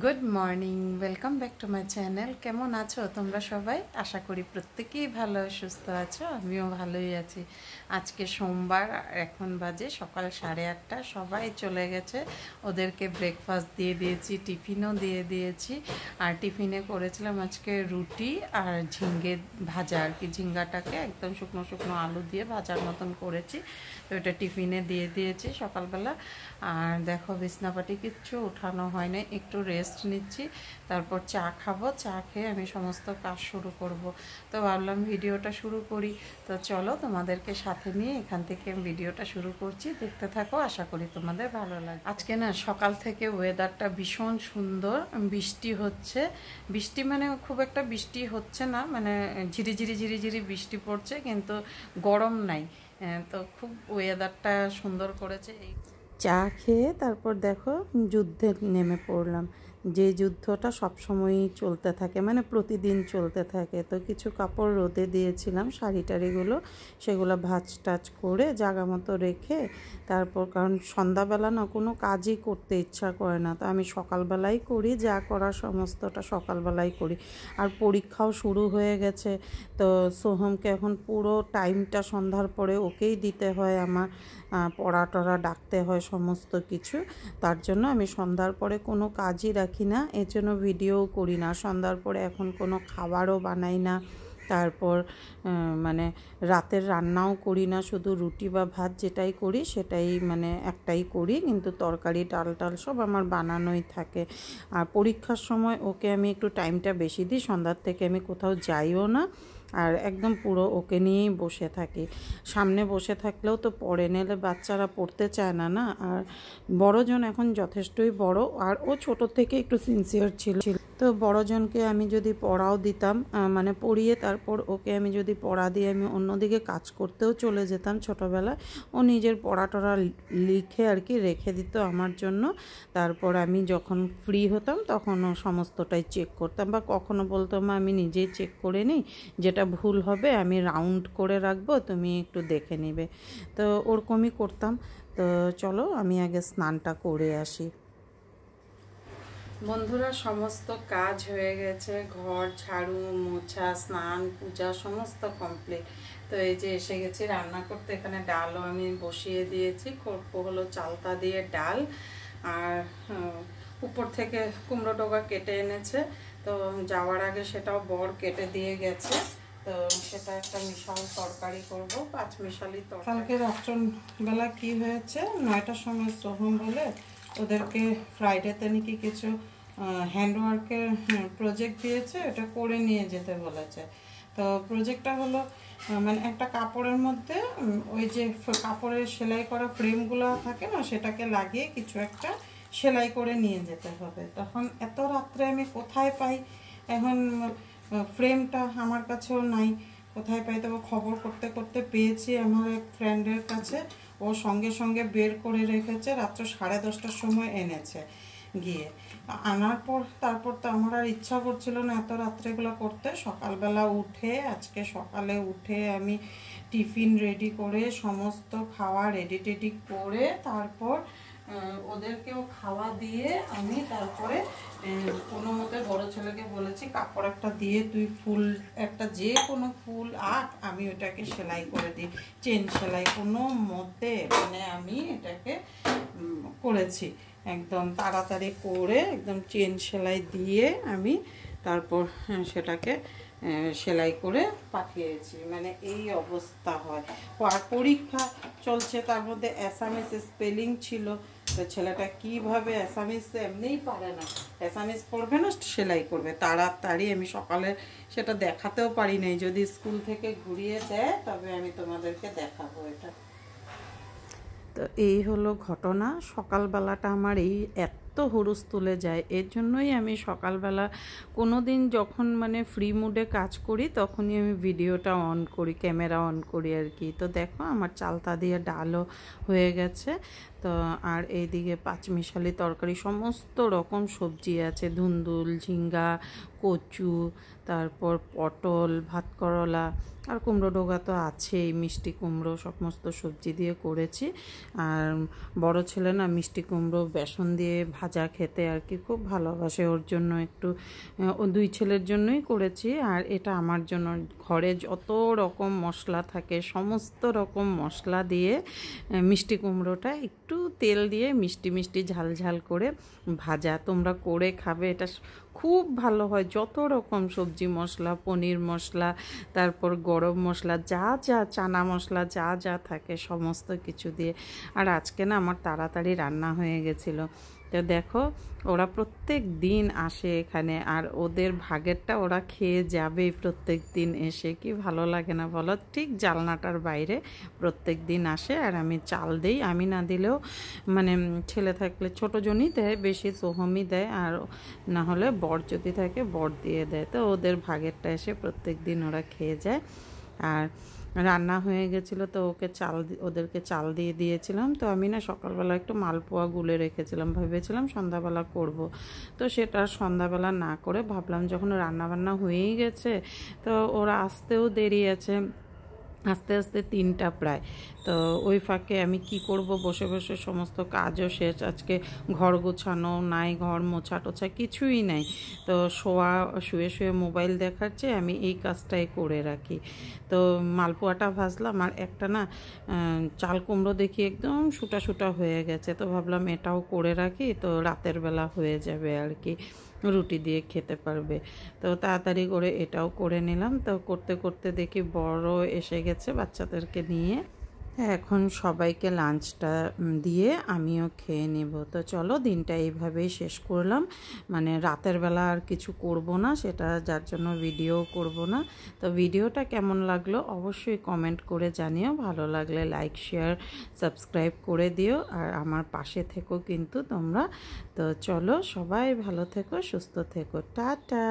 Good morning welcome back to my channel কেমন আছো তোমরা সবাই? আশা করি প্রত্যেকেই ভালো, সুস্থ আছো। আমিও ভালোই আছি। আজকে সোমবার এখন বাজে সকাল সাড়ে আটটা। সবাই চলে গেছে। ওদেরকে ব্রেকফাস্ট দিয়ে দিয়েছি, টিফিনও দিয়ে দিয়েছি। আর টিফিনে করেছিলাম আজকে রুটি আর ঝিঙ্গে ভাজা আর কি। ঝিঙ্গাটাকে একদম শুকনো শুকনো আলু দিয়ে ভাজার মতন করেছি। তো এটা টিফিনে দিয়ে দিয়েছি সকালবেলা। আর দেখো, বিছনাপাটি কিচ্ছু উঠানো হয় না একটু রেস্ট নিচ্ছি, তারপর চা খাব। চা খেয়ে আমি সমস্ত কাজ শুরু করব। তো ভাবলাম ভিডিওটা শুরু করি। তো চলো তোমাদেরকে সাথে নিয়ে এখান থেকে আমি ভিডিওটা শুরু করছি। দেখতে থাকো, আশা করি তোমাদের ভালো লাগে আজকে না, সকাল থেকে ওয়েদারটা ভীষণ সুন্দর, বৃষ্টি হচ্ছে। বৃষ্টি মানে খুব একটা বৃষ্টি হচ্ছে না মানে ঝিরিঝিরি ঝিরিঝিরি বৃষ্টি পড়ছে, কিন্তু গরম নাই। তো খুব ওয়েদারটা সুন্দর করেছে। এই চা খেয়ে তারপর দেখো যুদ্ধে নেমে পড়লাম। যে যুদ্ধটা সবসময়ই চলতে থাকে মানে প্রতিদিন চলতে থাকে। তো কিছু কাপড় রোদে দিয়েছিলাম শাড়ি টাড়িগুলো, সেগুলো ভাজ টাজ করে জাগা মতো রেখে তারপর, কারণ সন্ধ্যাবেলা না কোনো কাজই করতে ইচ্ছা করে না। তো আমি সকালবেলাই করি, যা করার সমস্তটা সকালবেলাই করি। আর পরীক্ষাও শুরু হয়ে গেছে, তো সোহমকে এখন পুরো টাইমটা সন্ধ্যার পরে ওকেই দিতে হয় আমার। পড়া টড়া ডাকতে হয় সমস্ত কিছু। তার জন্য আমি সন্ধ্যার পরে কোনো কাজই রাখি না, এর জন্য ভিডিও করি না। সন্ধ্যার পরে এখন কোনো খাবারও বানাই না। তারপর মানে রাতের রান্নাও করি না, শুধু রুটি বা ভাত যেটাই করি সেটাই মানে একটাই করি, কিন্তু তরকারি, ডাল টাল সব আমার বানানোই থাকে। আর পরীক্ষার সময় ওকে আমি একটু টাইমটা বেশি দিই, সন্ধ্যার থেকে আমি কোথাও যাইও না। আর একদম পুরো ওকে নিয়েই বসে থাকি। সামনে বসে থাকলেও তো পড়ে নিলে বাচ্চারা পড়তে চায় না না? আর বড়জন এখন যথেষ্টই বড়, আর ও ছোট থেকে একটু সিনসিয়ার ছিল। তো বড়জনকে আমি যদি পড়াও দিতাম মানে পড়িয়ে তারপর ওকে আমি যদি পড়া দিয়ে আমি অন্যদিকে কাজ করতেও চলে যেতাম ছোটোবেলায়, ও নিজের পড়া টড়া লিখে আর কি রেখে দিত আমার জন্য। তারপর আমি যখন ফ্রি হতাম তখন ও সমস্তটাই চেক করতাম বা কখনো বলতো, মা, আমি নিজেই চেক করে নিই, যেটা ভুল হবে আমি রাউন্ড করে রাখব, তুমি একটু দেখে নিবে। তো ওরকমই করতাম। তো চলো আমি আগে স্নানটা করে আসি। বন্ধুরা, সমস্ত কাজ হয়ে গেছে। ঘর, ঝাড়ু, মোছা, স্নান, পূজা, সমস্ত কমপ্লিট তো এই যে এসে গেছি রান্না করতে। এখানে ডালও আমি বসিয়ে দিয়েছি। করব হলো চালতা দিয়ে ডাল। আর উপর থেকে কুমড়ো টোকা কেটে এনেছে। তো যাওয়ার আগে সেটাও বর কেটে দিয়ে গেছে। তো সেটা একটা মিশাল তরকারি করব, পাঁচ মিশালি তরকারি। কালকে রাত্রবেলা কি হয়েছে? নয়টার সময় সোহম বলে ওদেরকে ফ্রাইডেতে নাকি কিছু হ্যান্ডওয়ার্কের প্রজেক্ট দিয়েছে, এটা করে নিয়ে যেতে বলেছে। তো প্রজেক্টটা হলো মানে একটা কাপড়ের মধ্যে ওই যে কাপড়ের সেলাই করা ফ্রেমগুলো থাকে না, সেটাকে লাগিয়ে কিছু একটা সেলাই করে নিয়ে যেতে হবে। তখন এত রাত্রে আমি কোথায় পাই? এখন ফ্রেমটা আমার কাছেও নাই। কোথায় পাই? তবে খবর করতে করতে পেয়েছি আমার এক ফ্রেন্ডের কাছে। ও সঙ্গে সঙ্গে বের করে রেখেছে, রাত্র সাড়ে দশটার সময় এনেছে গিয়ে। আনার পর, তারপর তো আমার আর ইচ্ছা করছিল না এত রাত্রেগুলো করতে। সকালবেলা উঠে, আজকে সকালে উঠে আমি টিফিন রেডি করে, সমস্ত খাওয়া রেডি টেডি করে, তারপর ওদেরকেও খাওয়া দিয়ে আমি তারপরে কোনো মতে বড়ো ছেলেকে বলেছি, কাপড় একটা দিয়ে তুই ফুল, একটা যে কোনো ফুল আঁক, আমি ওটাকে সেলাই করে দিই। চেন সেলাই কোনো মতে মানে আমি এটাকে করেছি। একদম তাড়াতাড়ি করে একদম চেন সেলাই দিয়ে আমি তারপর সেটাকে সেলাই করে পাঠিয়েছি। মানে এই অবস্থা হয়। আর পরীক্ষা চলছে, তার মধ্যে অ্যাসামিস স্পেলিং ছিল। তো ছেলেটা কীভাবে অ্যাসামিস এমনিই পারে না। অ্যাসামিস পড়বে না, সেলাই করবে। তাড়াতাড়ি আমি সকালে সেটা দেখাতেও পারি নাই। যদি স্কুল থেকে ঘুরিয়ে দেয়, তবে আমি তোমাদেরকে দেখাবো এটা। তো এই হলো ঘটনা। সকালবেলাটা আমার এই এত হুরুস তুলে যায়। এর জন্যই আমি সকালবেলা কোনো দিন যখন মানে ফ্রি মুডে কাজ করি, তখনই আমি ভিডিওটা অন করি, ক্যামেরা অন করি আর কি। তো দেখো, আমার চালতা দিয়ে ডালও হয়ে গেছে। তো আর এইদিকে পাঁচমিশালি তরকারি, সমস্ত রকম সবজি আছে। ধুন্দুল, ঝিঙ্গা, কচু, তারপর পটল, ভাত করলা, আর কুমড়ো ডোগা তো আছেই, মিষ্টি কুমড়ো, সমস্ত সবজি দিয়ে করেছি। আর বড় ছেলে না মিষ্টি কুমড়ো, বেসন দিয়ে ভাজা খেতে আর কি খুব ভালোবাসে। ওর জন্য একটু, ও দুই ছেলের জন্যই করেছি। আর এটা আমার জন্য, ঘরে যত রকম মশলা থাকে, সমস্ত রকম মশলা দিয়ে মিষ্টি কুমড়োটা একটু তেল দিয়ে মিষ্টি মিষ্টি ঝাল ঝাল করে ভাজা, তোমরা করে খাবে। এটা খুব ভালো হয়। যত রকম সবজি মশলা, পনির মশলা, তারপর গরম মশলা, যা যা চানা মশলা, যা যা থাকে, সমস্ত কিছু দিয়ে। আর আজকে না আমার তাড়াতাড়ি রান্না হয়ে গেছিল। তো দেখো, ওরা প্রত্যেক দিন আসে এখানে আর ওদের ভাগেরটা ওরা খেয়ে যাবেই প্রত্যেক দিন এসে। কি ভালো লাগে না বলো? ঠিক জালনাটার বাইরে প্রত্যেক দিন আসে আর আমি চাল দেই। আমি না দিলেও মানে ছেলে থাকলে ছোটো জনই দেয়, বেশি সোহমই দেয় আর না হলে বর যদি থাকে বর দিয়ে দেয়। তো ওদের ভাগেরটা এসে প্রত্যেক দিন ওরা খেয়ে যায়। আর রান্না হয়ে গেছিল, তো ওকে চাল ওদেরকে চাল দিয়ে দিয়েছিলাম। তো আমি না সকালবেলা একটু মালপোয়া গুলে রেখেছিলাম, ভেবেছিলাম সন্ধ্যাবেলা করব। তো সেটা সন্ধ্যাবেলা না করে ভাবলাম যখন রান্না বান্না হয়েই গেছে, তো ওরা আসতেও দেরি আছে। আস্তে আস্তে তিনটা প্রায়। তো ওই ফাঁকে আমি কি করব? বসে বসে সমস্ত কাজও শেষ। আজকে ঘর গোছানো, নাই ঘর, মোছা টোছা কিছুই নাই। তো শোয়া, শুয়ে শুয়ে মোবাইল দেখাচ্ছে, আমি এই কাজটাই করে রাখি। তো মালপোয়াটা ভাজলাম, আর একটা না চাল কুমড়ো দেখি একদম সুটা সুটা হয়ে গেছে। তো ভাবলাম এটাও করে রাখি, তো রাতের বেলা হয়ে যাবে আর কি। রুটি দিয়ে খেতে পারবে। তো তাড়াতাড়ি করে এটাও করে নিলাম। তো করতে করতে দেখি বড় এসে গেছে বাচ্চাদেরকে নিয়ে। এখন সবাইকে লাঞ্চটা দিয়ে আমিও খেয়ে নেব। তো চলো দিনটা এইভাবেই শেষ করলাম। মানে রাতের বেলা আর কিছু করব না, সেটা যার জন্য ভিডিও করব না। তো ভিডিওটা কেমন লাগল অবশ্যই কমেন্ট করে জানিও। ভালো লাগলে লাইক শেয়ার সাবস্ক্রাইব করে দিও। আর আমার পাশে থেকো কিন্তু তোমরা। তো চলো সবাই ভালো থেকো, সুস্থ থেকো। টাটা!